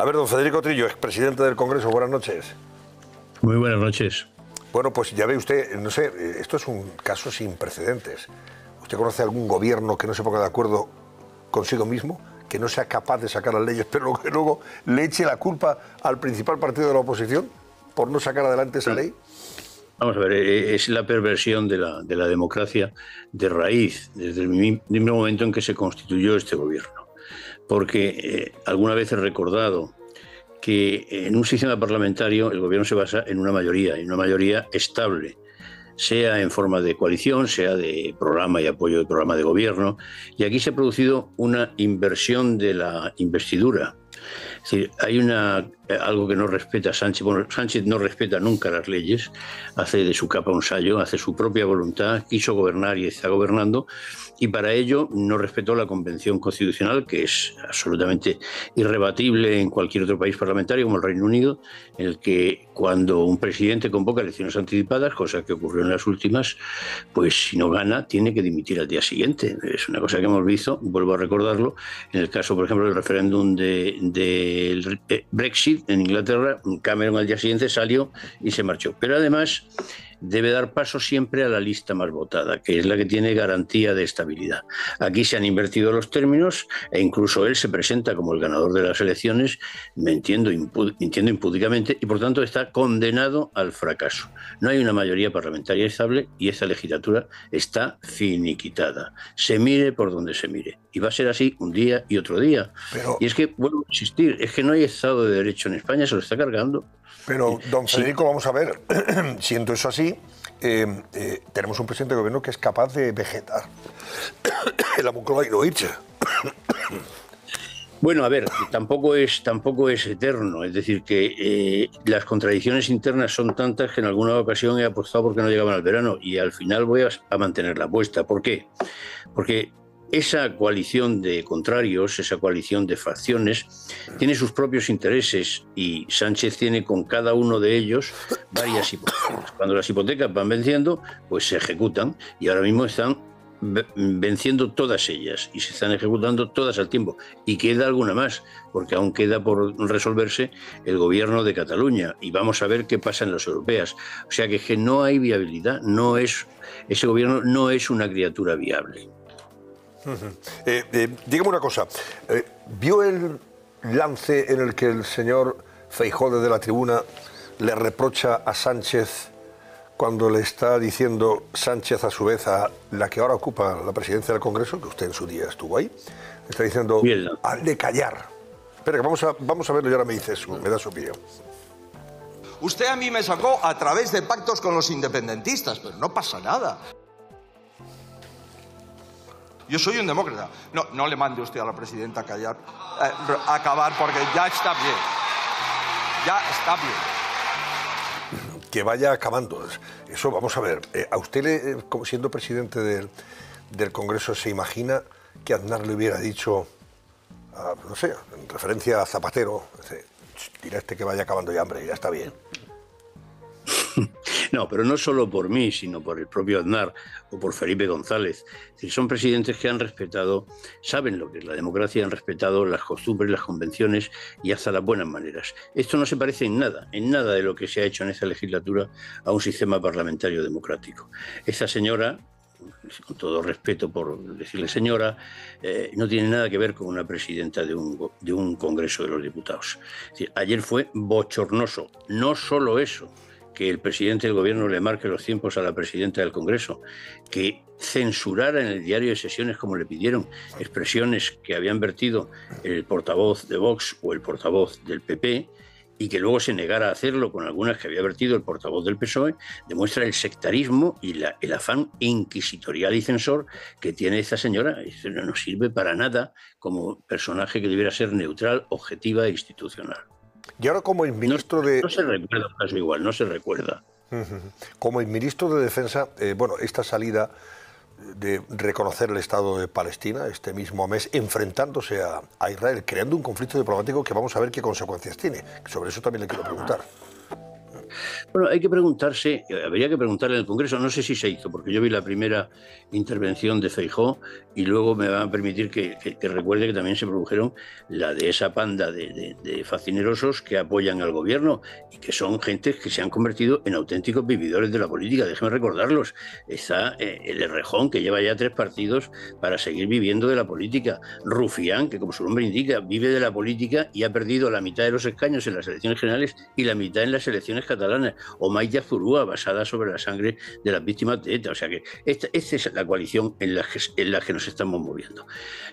A ver, don Federico Trillo, expresidente del Congreso, buenas noches. Muy buenas noches. Bueno, pues ya ve usted, no sé, esto es un caso sin precedentes. ¿Usted conoce algún gobierno que no se ponga de acuerdo consigo mismo? que no sea capaz de sacar las leyes, pero que luego le eche la culpa al principal partido de la oposición por no sacar adelante esa ley? Vamos a ver, eh, es la perversión de la, de la democracia de raíz, desde el mismo momento en que se constituyó este gobierno. Porque eh, alguna vez he recordado que en un sistema parlamentario el gobierno se basa en una mayoría, en una mayoría estable, sea en forma de coalición, sea de programa y apoyo de programa de gobierno. Y aquí se ha producido una inversión de la investidura. Es decir, hay una, algo que no respeta Sánchez. Bueno, Sánchez no respeta nunca las leyes, hace de su capa un sallo, hace su propia voluntad, quiso gobernar y está gobernando, y para ello no respetó la Convención Constitucional, que es absolutamente irrebatible en cualquier otro país parlamentario como el Reino Unido, en el que cuando un presidente convoca elecciones anticipadas, cosa que ocurrió en las últimas, pues si no gana tiene que dimitir al día siguiente. Es una cosa que hemos visto, vuelvo a recordarlo, en el caso, por ejemplo, del referéndum de, eh, Brexit en Inglaterra, Cameron al día siguiente salió y se marchó. Pero además debe dar paso siempre a la lista más votada, que es la que tiene garantía de estabilidad. Aquí se han invertido los términos e incluso él se presenta como el ganador de las elecciones, mintiendo, mintiendo impúdicamente, y por tanto está condenado al fracaso. No hay una mayoría parlamentaria estable y esta legislatura está finiquitada. Se mire por donde se mire. Y va a ser así un día y otro día. Y es que, vuelvo a insistir, es que no hay Estado de Derecho en España, se lo está cargando. Pero, don Federico, vamos a ver, siento eso así, eh, eh, tenemos un presidente de gobierno que es capaz de vegetar el amuclo y no irse. Bueno, a ver, tampoco es, tampoco es eterno. Es decir, que eh, las contradicciones internas son tantas que en alguna ocasión he apostado porque no llegaban al verano y al final voy a, a mantener la apuesta. ¿Por qué? Porque esa coalición de contrarios, esa coalición de facciones, tiene sus propios intereses y Sánchez tiene con cada uno de ellos varias hipotecas. Cuando las hipotecas van venciendo, pues se ejecutan y ahora mismo están venciendo todas ellas y se están ejecutando todas al tiempo. Y queda alguna más, porque aún queda por resolverse el gobierno de Cataluña y vamos a ver qué pasa en las europeas. O sea que, que no hay viabilidad, no es, ese gobierno no es una criatura viable. Eh, eh, dígame una cosa, eh, ¿vio el lance en el que el señor Feijó de la tribuna le reprocha a Sánchez cuando le está diciendo Sánchez a su vez a la que ahora ocupa la presidencia del Congreso, que usted en su día estuvo ahí, le está diciendo al de callar? Espera, vamos a, vamos a verlo y ahora me dice su, me da su opinión. Usted a mí me sacó a través de pactos con los independentistas, pero no pasa nada. Yo soy un demócrata. No, no le mande usted a la presidenta a callar, eh, a acabar, porque ya está bien. Ya está bien. Que vaya acabando. Eso, vamos a ver. Eh, ¿A usted, eh, siendo presidente del, Congreso, se imagina que Aznar le hubiera dicho, no sé, en referencia a Zapatero, dirá este que vaya acabando ya, hambre, ya está bien? No, pero no solo por mí, sino por el propio Aznar o por Felipe González. son presidentes que han respetado, saben lo que es la democracia, han respetado las costumbres, las convenciones y hasta las buenas maneras. Esto no se parece en nada, en nada de lo que se ha hecho en esta legislatura a un sistema parlamentario democrático. Esta señora, con todo respeto por decirle señora, eh, no tiene nada que ver con una presidenta de un, de un Congreso de los Diputados. ayer fue bochornoso, no solo eso, que el presidente del gobierno le marque los tiempos a la presidenta del Congreso, que censurara en el diario de sesiones como le pidieron expresiones que habían vertido el portavoz de Vox o el portavoz del PP y que luego se negara a hacerlo con algunas que había vertido el portavoz del PSOE, demuestra el sectarismo y el afán inquisitorial y censor que tiene esta señora. no sirve para nada como personaje que debiera ser neutral, objetiva e institucional. Y ahora como el ministro de... No se recuerda caso igual, no se recuerda. Como el ministro de Defensa, eh, bueno, esta salida de reconocer el Estado de Palestina este mismo mes, enfrentándose a, a, Israel, creando un conflicto diplomático que vamos a ver qué consecuencias tiene. Sobre eso también le quiero preguntar. Bueno, hay que preguntarse, habría que preguntarle en el Congreso, no sé si se hizo, porque yo vi la primera intervención de Feijó y luego me van a permitir que, recuerde que también se produjeron la de esa panda de, de, fascinerosos que apoyan al gobierno y que son gente que se han convertido en auténticos vividores de la política. Déjenme recordarlos. Está eh, el Errejón, que lleva ya tres partidos para seguir viviendo de la política. Rufián, que como su nombre indica, vive de la política y ha perdido la mitad de los escaños en las elecciones generales y la mitad en las elecciones O Maite Zurúa, basada sobre la sangre de las víctimas de ETA. O sea que esta, es la coalición en la, que, en la que nos estamos moviendo.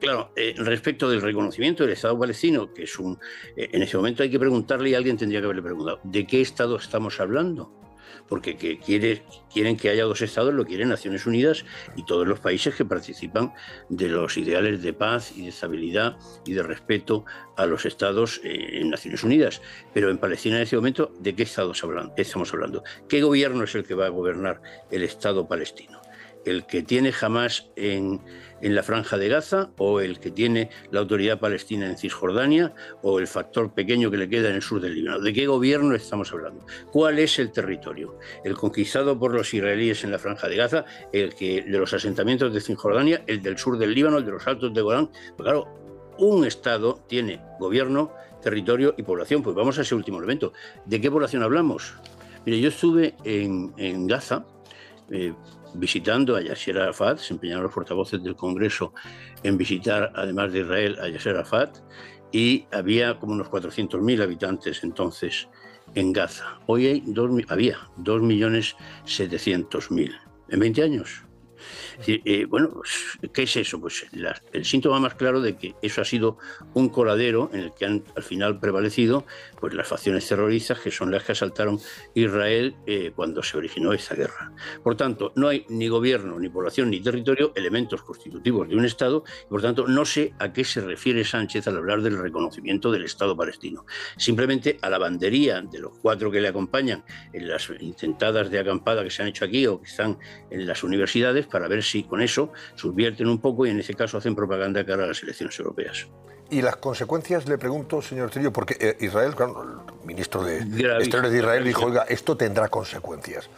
Claro, eh, respecto del reconocimiento del Estado palestino, que es un... Eh, en ese momento hay que preguntarle y alguien tendría que haberle preguntado, ¿de qué Estado estamos hablando? Porque que quiere, quieren que haya dos estados, lo quieren Naciones Unidas y todos los países que participan de los ideales de paz y de estabilidad y de respeto a los estados eh, en Naciones Unidas. Pero en Palestina en ese momento, ¿de qué estados estamos hablando? ¿Qué gobierno es el que va a gobernar el Estado palestino? ¿El que tiene jamás en en la franja de Gaza o el que tiene la autoridad palestina en Cisjordania o el factor pequeño que le queda en el sur del Líbano. ¿De qué gobierno estamos hablando? ¿Cuál es el territorio? ¿El conquistado por los israelíes en la franja de Gaza? ¿El que de los asentamientos de Cisjordania? ¿El del sur del Líbano? ¿El de los altos de Golán? Pues claro, un Estado tiene gobierno, territorio y población. Pues vamos a ese último elemento. ¿De qué población hablamos? Mire, yo estuve en, en Gaza eh, visitando a Yasser Arafat, se empeñaron los portavoces del Congreso en visitar, además de Israel, a Yasser Arafat, y había como unos 400.000 habitantes entonces en Gaza. Hoy hay dos, había 2.700.000 en 20 años. Bueno, pues, ¿qué es eso? Pues el síntoma más claro de que eso ha sido un coladero en el que han al final prevalecido pues, las facciones terroristas que son las que asaltaron Israel eh, cuando se originó esta guerra. Por tanto, no hay ni gobierno, ni población, ni territorio, elementos constitutivos de un Estado, y por tanto no sé a qué se refiere Sánchez al hablar del reconocimiento del Estado palestino. Simplemente a la bandería de los cuatro que le acompañan en las intentadas de acampada que se han hecho aquí o que están en las universidades para ver si con eso subvierten un poco y en ese caso hacen propaganda cara a las elecciones europeas. Y las consecuencias, le pregunto, señor Trillo, porque eh, Israel, claro, el ministro de Exteriores de Israel dijo, oiga, esto tendrá consecuencias.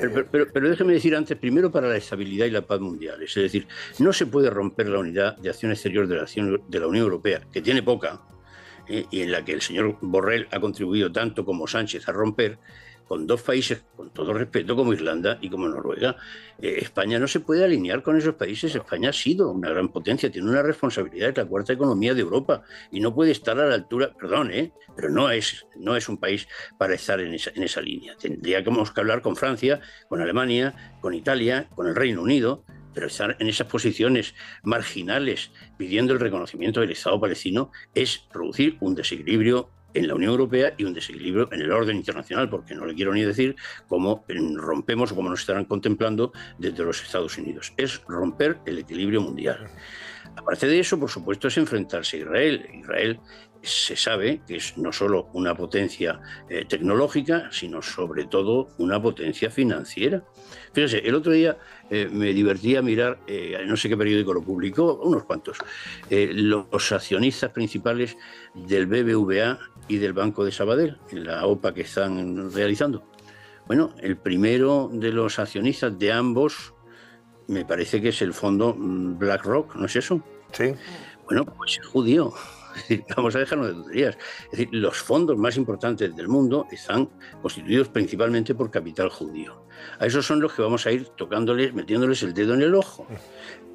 Pero, pero, déjeme decir antes, primero para la estabilidad y la paz mundial. Es decir, no se puede romper la unidad de acción exterior de la, de la Unión Europea, que tiene poca, eh, y en la que el señor Borrell ha contribuido tanto como Sánchez a romper, con dos países, con todo respeto, como Irlanda y como Noruega. Eh, España no se puede alinear con esos países. España ha sido una gran potencia, tiene una responsabilidad, es la cuarta economía de Europa y no puede estar a la altura, perdón, ¿eh? pero no es, no es un país para estar en esa, en esa línea. Tendríamos que hablar con Francia, con Alemania, con Italia, con el Reino Unido, pero estar en esas posiciones marginales pidiendo el reconocimiento del Estado palestino es producir un desequilibrio en la Unión Europea y un desequilibrio en el orden internacional, porque no le quiero ni decir cómo rompemos o cómo nos estarán contemplando desde los Estados Unidos. Es romper el equilibrio mundial. Aparte de eso, por supuesto, es enfrentarse a Israel. Israel se sabe que es no solo una potencia eh, tecnológica, sino sobre todo una potencia financiera. Fíjense, el otro día eh, me divertía mirar, eh, no sé qué periódico lo publicó, unos cuantos, los accionistas principales del BBVA y del Banco de Sabadell, en la OPA que están realizando. Bueno, el primero de los accionistas de ambos me parece que es el fondo BlackRock, ¿no es eso? Sí. Bueno, pues es judío. Vamos a dejarnos de tonterías. Es decir, los fondos más importantes del mundo están constituidos principalmente por capital judío. A esos son los que vamos a ir tocándoles, metiéndoles el dedo en el ojo.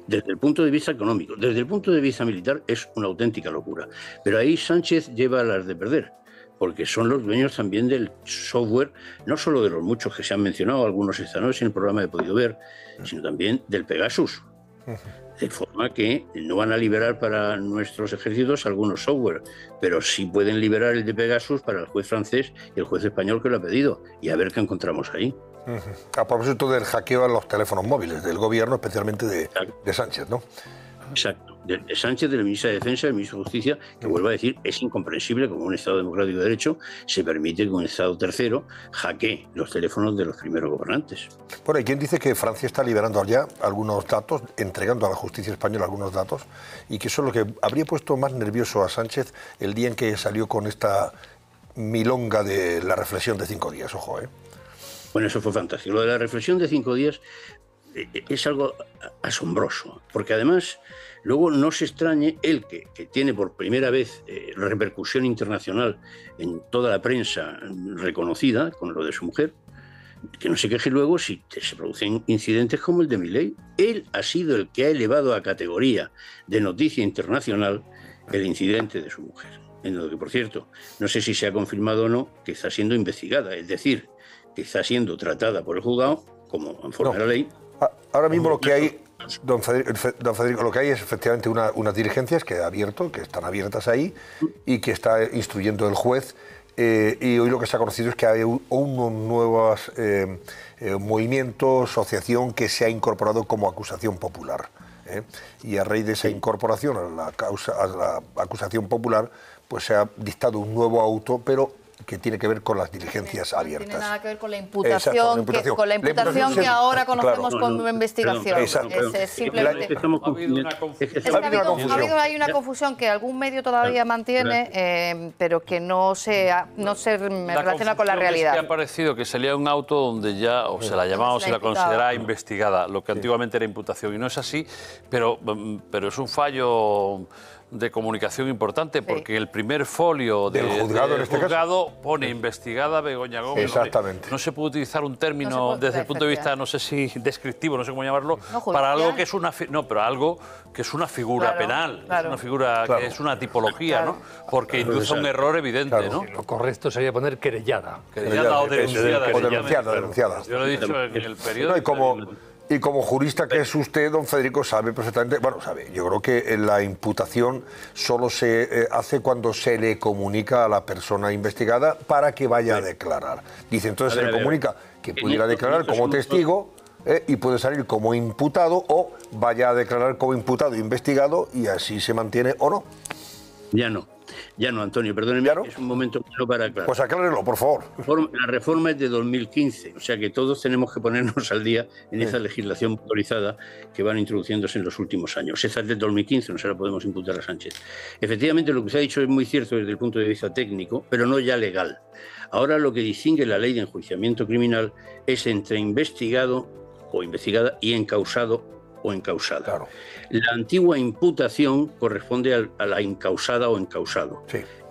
Desde el punto de vista económico, desde el punto de vista militar es una auténtica locura. Pero ahí Sánchez lleva las de perder porque son los dueños también del software, no solo de los muchos que se han mencionado, algunos esta noche en el programa he podido ver, sino también del Pegasus de forma que no van a liberar para nuestros ejércitos algunos software, pero sí pueden liberar el de Pegasus para el juez francés y el juez español que lo ha pedido, y a ver qué encontramos ahí. A propósito del hackeo a los teléfonos móviles del gobierno, especialmente de, de Sánchez, ¿no? Exacto. De Sánchez, del ministro de Defensa, del ministro de Justicia, que vuelvo a decir, es incomprensible como un Estado democrático de derecho se permite que un Estado tercero hackee los teléfonos de los primeros gobernantes. Bueno, hay quien dice que Francia está liberando ya algunos datos, entregando a la justicia española algunos datos, y que eso es lo que habría puesto más nervioso a Sánchez el día en que salió con esta milonga de la reflexión de cinco días, ojo, ¿eh? Bueno, eso fue fantástico. Lo de la reflexión de cinco días eh, eh, es algo asombroso, porque además luego no se extrañe el que, tiene por primera vez eh, repercusión internacional en toda la prensa reconocida con lo de su mujer, que no se queje luego si se producen incidentes como el de Milley. Él ha sido el que ha elevado a categoría de noticia internacional el incidente de su mujer. En lo que, por cierto, no sé si se ha confirmado o no que está siendo investigada, es decir, está siendo tratada por el juzgado como en forma de la ley. Ahora mismo lo que hay, don Federico, lo que hay es efectivamente unas diligencias que ha abierto, que están abiertas ahí y que está instruyendo el juez eh, y hoy lo que se ha conocido es que hay unos nuevos eh, eh, movimiento, asociación que se ha incorporado como acusación popular. Y a raíz de esa incorporación a la, causa, a la acusación popular, pues se ha dictado un nuevo auto, pero que tiene que ver con las diligencias abiertas. No tiene nada que ver con la imputación, Que, con la imputación, que ahora conocemos como investigación. Exacto. Es, simplemente... Hay una confusión. Que algún medio todavía mantiene, eh, pero que no se, no se relaciona con la realidad. Es que ha parecido que salía un auto donde ya o se la llamaba o se la consideraba investigada, lo que antiguamente era imputación. Y no es así, pero, pero es un fallo de comunicación importante, porque el primer folio del juzgado, en este juzgado pone investigada Begoña Gómez. Exactamente. No, se puede utilizar un término desde el punto de vista, no sé si descriptivo, no sé cómo llamarlo, para algo que es una no, pero algo que es una figura penal, es una figura que es una tipología, ¿no? Porque induce un error evidente, ¿no? Lo correcto sería poner querellada. Querellada, o denunciada. O denunciada, denunciada. Yo lo he dicho en el periodo. y como y como jurista que es usted, don Federico, sabe perfectamente, bueno, sabe, yo creo que la imputación solo se eh, hace cuando se le comunica a la persona investigada para que vaya a declarar. Dice, entonces se le comunica que pudiera declarar como testigo eh, y puede salir como imputado o vaya a declarar como imputado e investigado y así se mantiene o no. Ya no. Ya no, Antonio, perdóneme, es un momento no para aclarar. Pues aclárelo, por favor. La reforma es de 2015, o sea que todos tenemos que ponernos al día en esa legislación autorizada que van introduciéndose en los últimos años. Esa es de 2015, no se la podemos imputar a Sánchez. Efectivamente, lo que se ha dicho es muy cierto desde el punto de vista técnico, pero no ya legal. Ahora lo que distingue la ley de enjuiciamiento criminal es entre investigado o investigada y encausado o encausada. La antigua imputación corresponde a la encausada o encausado.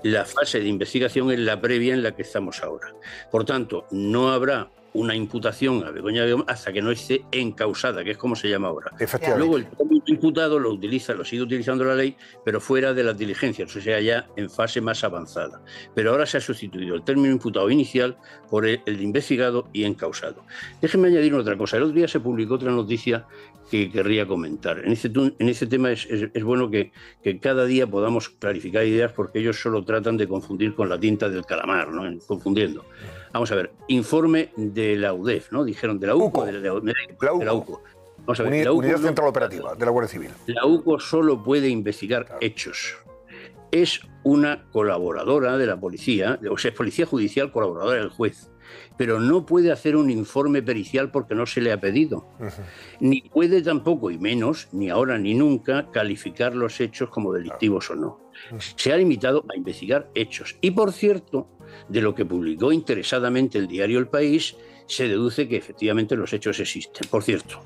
La fase de investigación es la previa en la que estamos ahora. Por tanto, no habrá una imputación a Begoña hasta que no esté encausada, que es como se llama ahora. Luego el término imputado lo utiliza, lo sigue utilizando la ley, pero fuera de las diligencias, o sea, ya en fase más avanzada. Pero ahora se ha sustituido el término imputado inicial por el, investigado y encausado. Déjenme añadir otra cosa. El otro día se publicó otra noticia que querría comentar. En este, en este tema es, bueno que, que, cada día podamos clarificar ideas porque ellos solo tratan de confundir con la tinta del calamar, ¿no? confundiendo. Vamos a ver, informe de la UDEF, ¿no? Dijeron de la UCO. De, la, UCO. Vamos a ver, la UCO Unidad Central Operativa de la Guardia Civil. La UCO solo puede investigar hechos. Es una colaboradora de la policía, o sea, es policía judicial colaboradora del juez, pero no puede hacer un informe pericial porque no se le ha pedido. Ni puede tampoco, y menos, ni ahora ni nunca, calificar los hechos como delictivos o no. Se ha limitado a investigar hechos. Y por cierto, de lo que publicó interesadamente el diario El País, se deduce que efectivamente los hechos existen. Por cierto,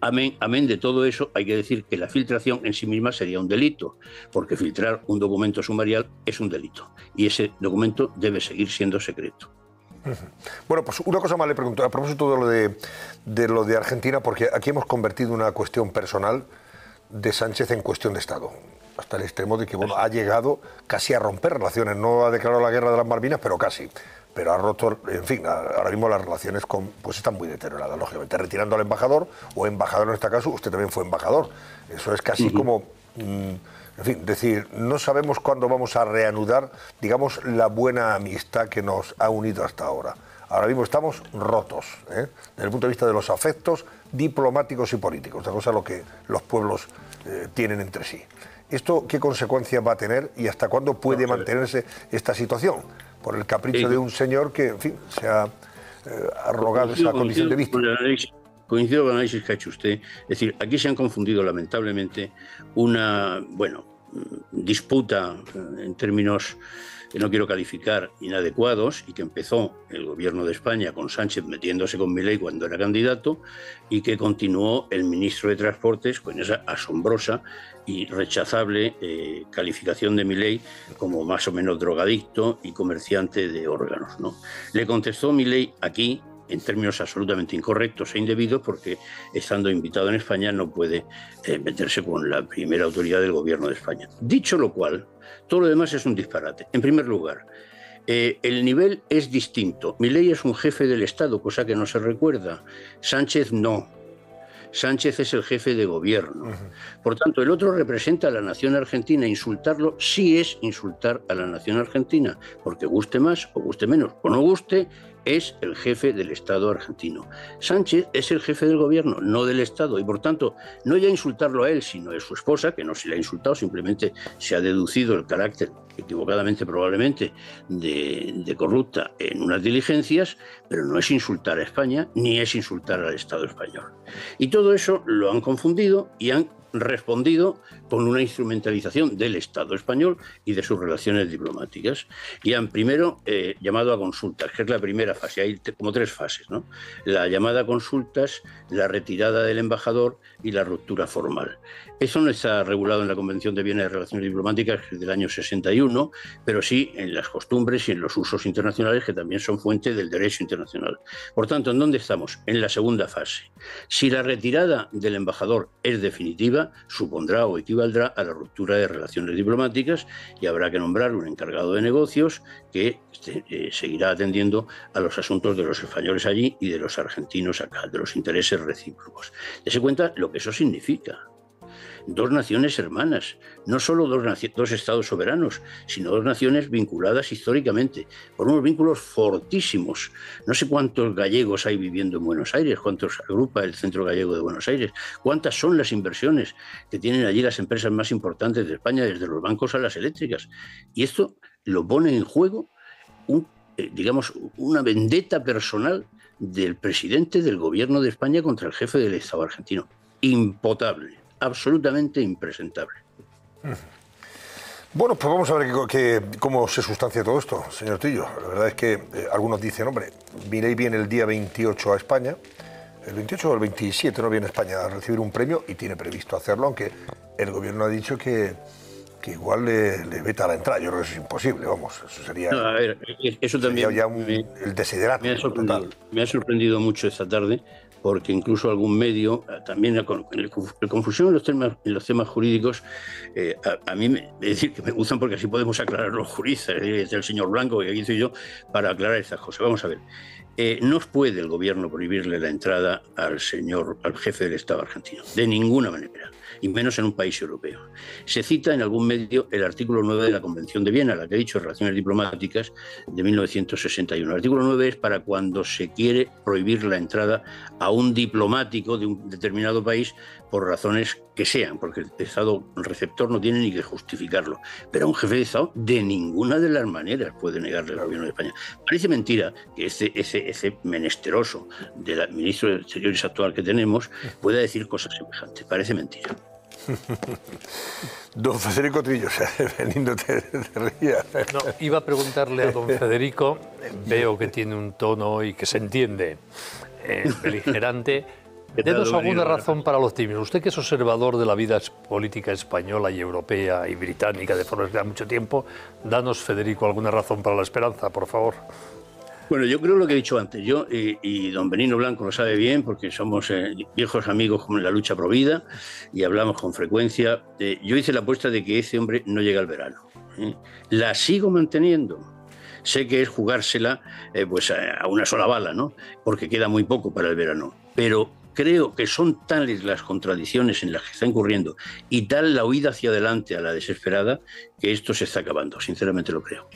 amén, amén, de todo eso, hay que decir que la filtración en sí misma sería un delito, porque filtrar un documento sumarial es un delito y ese documento debe seguir siendo secreto. Bueno, pues una cosa más le pregunto, a propósito de lo de, de lo de Argentina, porque aquí hemos convertido una cuestión personal de Sánchez en cuestión de Estado hasta el extremo de que bueno, ha llegado casi a romper relaciones. No ha declarado la guerra de las Malvinas, pero casi. Pero ha roto, en fin, ahora mismo las relaciones con, pues están muy deterioradas, lógicamente. Retirando al embajador, o embajador en este caso, usted también fue embajador. Eso es casi como, mm, en fin, decir, no sabemos cuándo vamos a reanudar, digamos, la buena amistad que nos ha unido hasta ahora. Ahora mismo estamos rotos, ¿eh? desde el punto de vista de los afectos diplomáticos y políticos, otra cosa lo que los pueblos eh, tienen entre sí. ¿Esto qué consecuencias va a tener y hasta cuándo puede mantenerse esta situación? Por el capricho de un señor que, en fin, se ha eh, arrogado esa condición de víctima. Coincido con el análisis que ha hecho usted. Es decir, aquí se han confundido lamentablemente una, bueno, disputa en términos que no quiero calificar inadecuados y que empezó el gobierno de España con Sánchez metiéndose con Milei cuando era candidato y que continuó el ministro de Transportes con esa asombrosa y rechazable eh, calificación de Milei como más o menos drogadicto y comerciante de órganos. ¿no? Le contestó Milei aquí en términos absolutamente incorrectos e indebidos porque estando invitado en España no puede eh, meterse con la primera autoridad del gobierno de España. Dicho lo cual, todo lo demás es un disparate. En primer lugar, eh, el nivel es distinto. Milei es un jefe del Estado, cosa que no se recuerda. Sánchez no. Sánchez es el jefe de gobierno. Por tanto, el otro representa a la nación argentina. Insultarlo sí es insultar a la nación argentina, porque guste más o guste menos, o no guste, es el jefe del Estado argentino. Sánchez es el jefe del gobierno, no del Estado, y por tanto, no ya insultarlo a él, sino a su esposa, que no se le ha insultado, simplemente se ha deducido el carácter, equivocadamente probablemente, de, de corrupta en unas diligencias, pero no es insultar a España, ni es insultar al Estado español. Y todo eso lo han confundido y han respondido con una instrumentalización del Estado español y de sus relaciones diplomáticas. Y han primero eh, llamado a consultas, que es la primera fase. Hay como tres fases. ¿no? La llamada a consultas, la retirada del embajador y la ruptura formal. Eso no está regulado en la Convención de Viena de Relaciones Diplomáticas del año 61, pero sí en las costumbres y en los usos internacionales que también son fuente del derecho internacional. Por tanto, ¿en dónde estamos? En la segunda fase. Si la retirada del embajador es definitiva, supondrá o equivaldrá a la ruptura de relaciones diplomáticas y habrá que nombrar un encargado de negocios que este, eh, seguirá atendiendo a los asuntos de los españoles allí y de los argentinos acá, de los intereses recíprocos. Dese cuenta lo que eso significa dos naciones hermanas, no solo dos, dos, estados soberanos, sino dos naciones vinculadas históricamente, por unos vínculos fortísimos. No sé cuántos gallegos hay viviendo en Buenos Aires, cuántos agrupa el Centro Gallego de Buenos Aires, cuántas son las inversiones que tienen allí las empresas más importantes de España, desde los bancos a las eléctricas. Y esto lo pone en juego eh, digamos, una vendetta personal del presidente del gobierno de España contra el jefe del Estado argentino. Impotable absolutamente impresentable. Bueno, pues vamos a ver cómo se sustancia todo esto, señor Tillo. La verdad es que eh, algunos dicen, hombre, Mirei viene el día 28 a España, el 28 o el 27 no viene a España a recibir un premio y tiene previsto hacerlo, aunque el gobierno ha dicho que, que igual le, le, veta la entrada. Yo creo que eso es imposible, vamos, eso sería... a ver, eso también... Ya el desiderato. Me ha, sorprendido, me ha sorprendido mucho esta tarde porque incluso algún medio, eh, también la confusión en los temas, en los temas jurídicos, eh, a, mí me, decir que me gustan porque así podemos aclarar los juristas, es el señor Blanco que aquí estoy yo, para aclarar estas cosas. Vamos a ver. Eh, no puede el gobierno prohibirle la entrada al señor, al jefe del Estado argentino, de ninguna manera y menos en un país europeo. Se cita en algún medio el artículo 9 de la Convención de Viena, la que he dicho, Relaciones Diplomáticas de 1961. El artículo 9 es para cuando se quiere prohibir la entrada a un diplomático de un determinado país por razones que sean, porque el Estado receptor no tiene ni que justificarlo. Pero a un jefe de Estado de ninguna de las maneras puede negarle al gobierno de España. Parece mentira que ese, ese, ese menesteroso del ministro de Exteriores actual que tenemos pueda decir cosas semejantes. Parece mentira. Don Federico Trillo, veniendo te, ría. No, iba a preguntarle a don Federico, veo que tiene un tono y que se entiende eh, beligerante. Denos alguna razón para los optimismo. Usted que es observador de la vida política española y europea y británica de forma de mucho tiempo, danos, Federico, alguna razón para la esperanza, por favor. Bueno, yo creo lo que he dicho antes. Yo y, don Benino Blanco lo sabe bien porque somos eh, viejos amigos como en la lucha provida y hablamos con frecuencia. Eh, yo hice la apuesta de que ese hombre no llega al verano. ¿eh? La sigo manteniendo. Sé que es jugársela pues a una sola bala, ¿no? Porque queda muy poco para el verano. Pero creo que son tales las contradicciones en las que está incurriendo y tal la huida hacia adelante a la desesperada que esto se está acabando. Sinceramente lo creo.